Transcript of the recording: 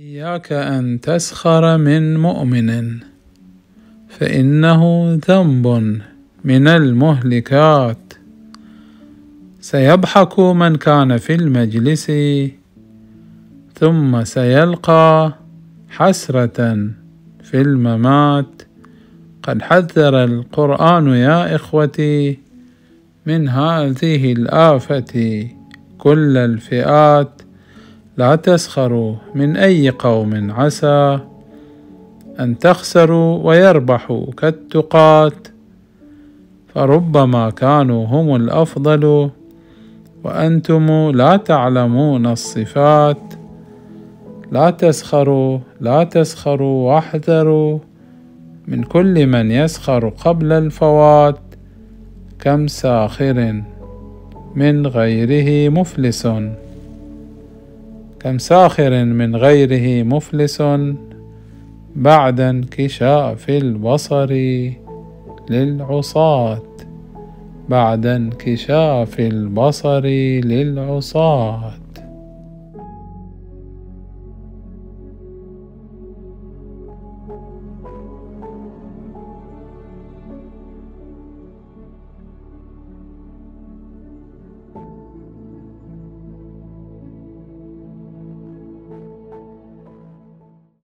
إياك أن تسخر من مؤمن فإنه ذنب من المهلكات. سيضحك من كان في المجلس ثم سيلقى حسرة في الممات. قد حذر القرآن يا إخوتي من هذه الآفة كل الفئات. لا تسخروا من أي قوم عسى أن تخسروا ويربحوا كالتقاة. فربما كانوا هم الأفضل وأنتم لا تعلمون الصفات. لا تسخروا لا تسخروا واحذروا من كل من يسخر قبل الفوات. كم ساخر من غيره مفلس. كم ساخر من غيره مفلس بعد انكشاف البصر للعصاة. بعد انكشاف البصر للعصاة.